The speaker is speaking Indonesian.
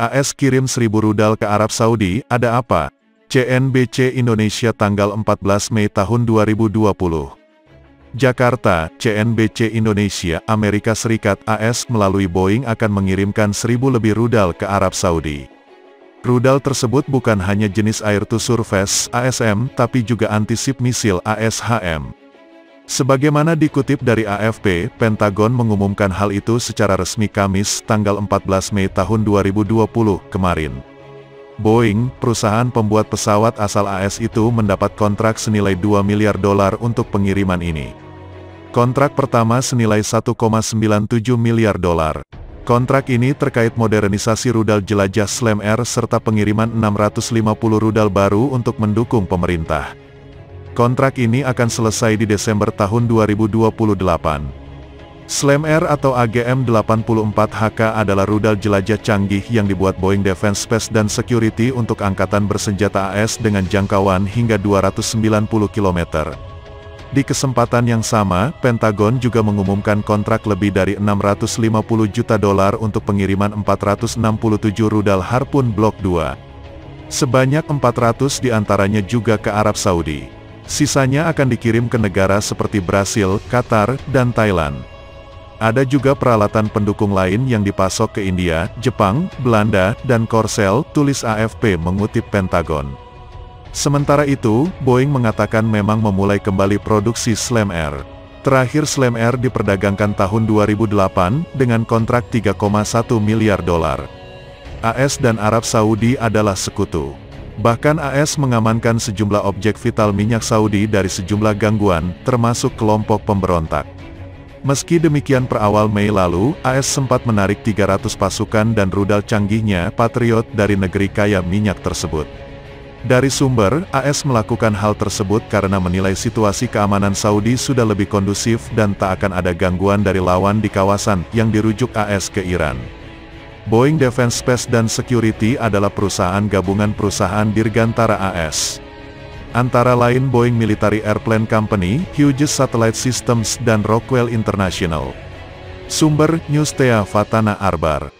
AS kirim 1000 rudal ke Arab Saudi, ada apa? CNBC Indonesia tanggal 14 Mei tahun 2020. Jakarta, CNBC Indonesia, Amerika Serikat AS melalui Boeing akan mengirimkan 1000 lebih rudal ke Arab Saudi. Rudal tersebut bukan hanya jenis Air to Surface ASM, tapi juga anti-ship misil ASHM. Sebagaimana dikutip dari AFP, Pentagon mengumumkan hal itu secara resmi Kamis, tanggal 14 Mei tahun 2020, kemarin. Boeing, perusahaan pembuat pesawat asal AS itu mendapat kontrak senilai 2 miliar dolar untuk pengiriman ini. Kontrak pertama senilai 1,97 miliar dolar. Kontrak ini terkait modernisasi rudal jelajah Slam Air serta pengiriman 650 rudal baru untuk mendukung pemerintah. Kontrak ini akan selesai di Desember tahun 2028. Slam Air atau AGM-84HK adalah rudal jelajah canggih yang dibuat Boeing Defense Space dan Security untuk Angkatan Bersenjata AS dengan jangkauan hingga 290 km. Di kesempatan yang sama, Pentagon juga mengumumkan kontrak lebih dari 650 juta dolar untuk pengiriman 467 rudal Harpoon Block 2. Sebanyak 400 di antaranya juga ke Arab Saudi. Sisanya akan dikirim ke negara seperti Brasil, Qatar, dan Thailand. Ada juga peralatan pendukung lain yang dipasok ke India, Jepang, Belanda, dan Korsel, tulis AFP mengutip Pentagon. Sementara itu, Boeing mengatakan memang memulai kembali produksi Slam Air. Terakhir Slam Air diperdagangkan tahun 2008, dengan kontrak 3,1 miliar dolar. AS dan Arab Saudi adalah sekutu. Bahkan AS mengamankan sejumlah objek vital minyak Saudi dari sejumlah gangguan, termasuk kelompok pemberontak. Meski demikian per awal Mei lalu, AS sempat menarik 300 pasukan dan rudal canggihnya Patriot dari negeri kaya minyak tersebut. Dari sumber, AS melakukan hal tersebut karena menilai situasi keamanan Saudi sudah lebih kondusif dan tak akan ada gangguan dari lawan di kawasan yang dirujuk AS ke Iran. Boeing Defense Space dan Security adalah perusahaan gabungan perusahaan Dirgantara AS. Antara lain Boeing Military Airplane Company, Hughes Satellite Systems dan Rockwell International. Sumber, Newstea Fatana Arbar.